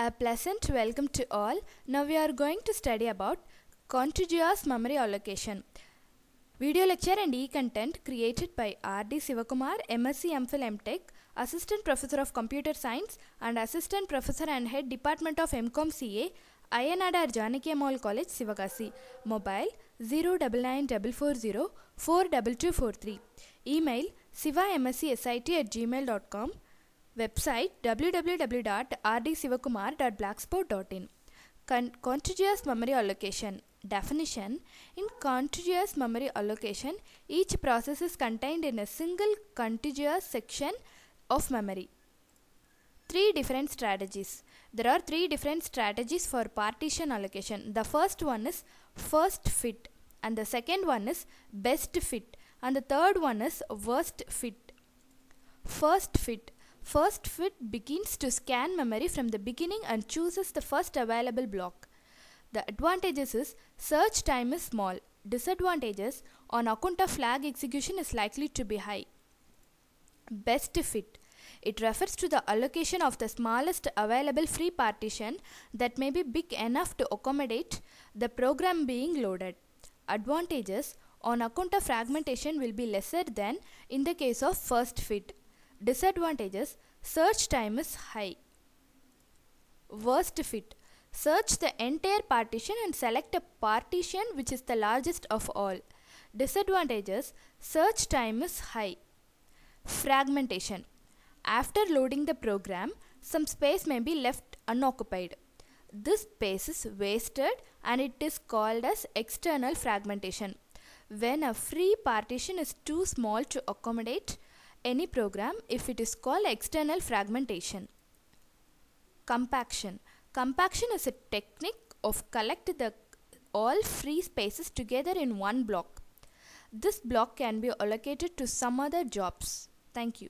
A pleasant welcome to all. Now we are going to study about contiguous memory allocation. Video lecture and e-content created by R.D. Sivakumar, MSc MPhil MTech, Assistant Professor of Computer Science and Assistant Professor and Head Department of MCOM CA, Ayya Nadar Janaki Ammal College, Sivakasi. Mobile 099440 42243. Email sivamscsit at gmail.com. Website www.rdsivakumar.blogspot.in. Con- contiguous memory allocation. Definition In contiguous memory allocation, each process is contained in a single contiguous section of memory. Three different strategies. There are three different strategies for partition allocation. The first one is first fit, and the second one is best fit, and the third one is worst fit. First fit. First fit begins to scan memory from the beginning and chooses the first available block. The advantages is search time is small. Disadvantages on account of fragmentation is likely to be high. Best fit. It refers to the allocation of the smallest available free partition that may be big enough to accommodate the program being loaded. Advantages on account of fragmentation will be lesser than in the case of first fit. Disadvantages search time is high. Worst fit search the entire partition and select a partition which is the largest of all. Disadvantages search time is high. Fragmentation after loading the program, some space may be left unoccupied. This space is wasted and it is called as external fragmentation. When a free partition is too small to accommodate any program, if it is called external fragmentation. Compaction. Compaction is a technique of collect the all free spaces together in one block. This block can be allocated to some other jobs. Thank you.